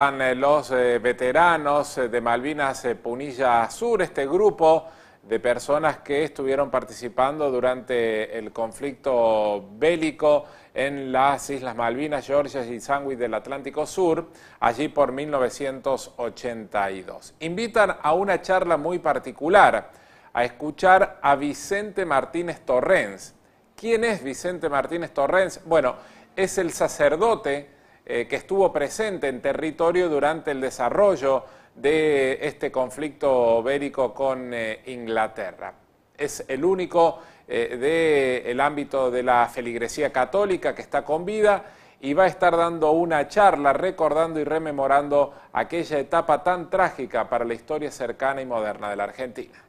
Eh, los eh, veteranos eh, de Malvinas Punilla Sur, este grupo de personas que estuvieron participando durante el conflicto bélico en las Islas Malvinas, Georgia y Sandwich del Atlántico Sur, allí por 1982. Invitan a una charla muy particular, a escuchar a Vicente Martínez Torrens. ¿Quién es Vicente Martínez Torrens? Bueno, es el sacerdote eh, que estuvo presente en territorio durante el desarrollo de este conflicto bélico con eh, Inglaterra. Es el único eh, del ámbito de la feligresía católica que está con vida y va a estar dando una charla recordando y rememorando aquella etapa tan trágica para la historia cercana y moderna de la Argentina.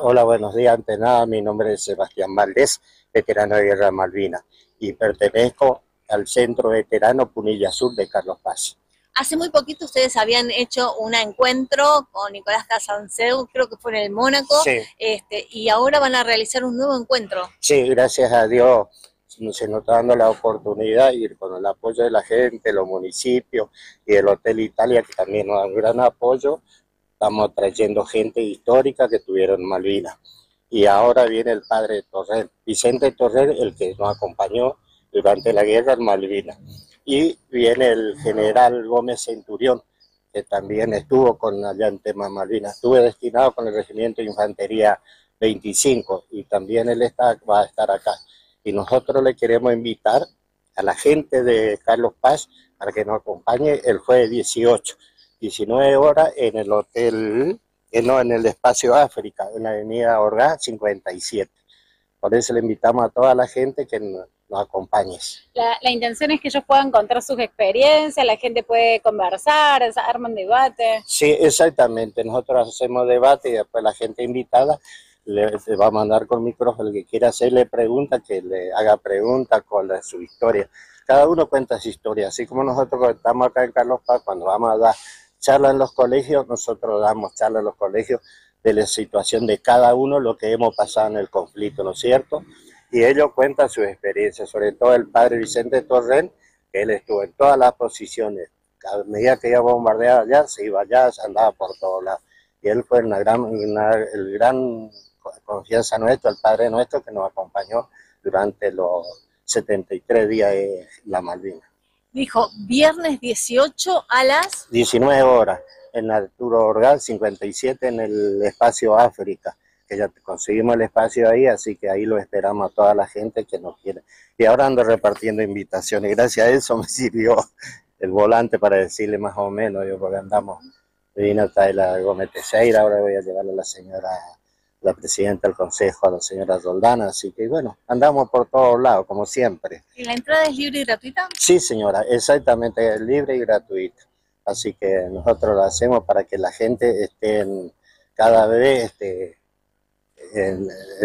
Hola, buenos días. Ante nada, mi nombre es Sebastián Valdés, veterano de Guerra Malvina y pertenezco al Centro Veterano Punilla Sur de Carlos Paz. Hace muy poquito ustedes habían hecho un encuentro con Nicolás Casanceu, creo que fue en el Mónaco, este, y ahora van a realizar un nuevo encuentro. Sí, gracias a Dios se nos está dando la oportunidad ir con el apoyo de la gente, los municipios y el Hotel Italia, que también nos da un gran apoyo. Estamos trayendo gente histórica que tuvieron Malvinas y ahora viene el padre Torrer, Vicente Torrer, el que nos acompañó durante la guerra en Malvinas. Y viene el general Gómez Centurión, que también estuvo con allá en tema Malvinas. Estuve destinado con el Regimiento de Infantería 25 y también él está, va a estar acá. Y nosotros le queremos invitar a la gente de Carlos Paz para que nos acompañe el jueves 18, 19 horas en el Hotel no, en el espacio África, en la avenida Orgá 57. Por eso le invitamos a toda la gente que nos, acompañe. La, intención es que ellos puedan contar sus experiencias, la gente puede conversar, arman debate. Sí, exactamente. Nosotros hacemos debate y después la gente invitada le, va a mandar con micrófono. El que quiera hacerle pregunta, que le haga preguntas con su historia. Cada uno cuenta su historia. Así como nosotros estamos acá en Carlos Paz, cuando vamos a dar charla en los colegios, nosotros damos charla en los colegios de la situación de cada uno, lo que hemos pasado en el conflicto, ¿no es cierto? Y ellos cuentan su experiencia, sobre todo el padre Vicente Torren, que él estuvo en todas las posiciones. A medida que iba bombardear allá, se iba allá, se andaba por todos lados. Y él fue una gran, el gran confianza nuestro, el padre nuestro, que nos acompañó durante los 73 días de la Malvinas. Dijo, viernes 18 a las... 19 horas, en Arturo Orgal 57 en el espacio África, que ya conseguimos el espacio ahí, así que ahí lo esperamos a toda la gente que nos quiere. Y ahora ando repartiendo invitaciones, gracias a eso me sirvió el volante para decirle más o menos, yo porque andamos, vino hasta la Gómez Teixeira, ahora voy a llevarle a la señora la presidenta del consejo, a la señora Roldana, así que bueno, andamos por todos lados, como siempre. ¿Y la entrada es libre y gratuita? Sí, señora, exactamente, es libre y gratuita. Así que nosotros lo hacemos para que la gente esté cada vez, este,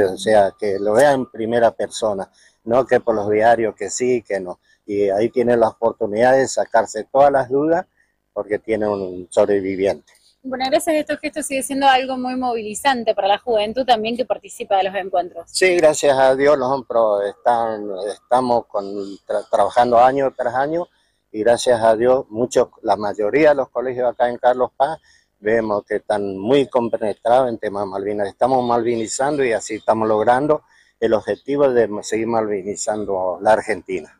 o sea, que lo vea en primera persona, no que por los diarios que sí, que no. Y ahí tiene la oportunidad de sacarse todas las dudas porque tiene un sobreviviente. Bueno, gracias a estos gestos sigue siendo algo muy movilizante para la juventud también que participa de los encuentros. Sí, gracias a Dios los hombros están, estamos con, trabajando año tras año y gracias a Dios muchos, la mayoría de los colegios acá en Carlos Paz vemos que están muy compenetrados en temas malvinas. Estamos malvinizando y así estamos logrando el objetivo de seguir malvinizando la Argentina.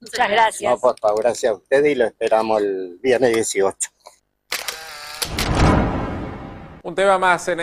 Muchas gracias. No, por favor, gracias a ustedes y lo esperamos el viernes 18. Un tema más en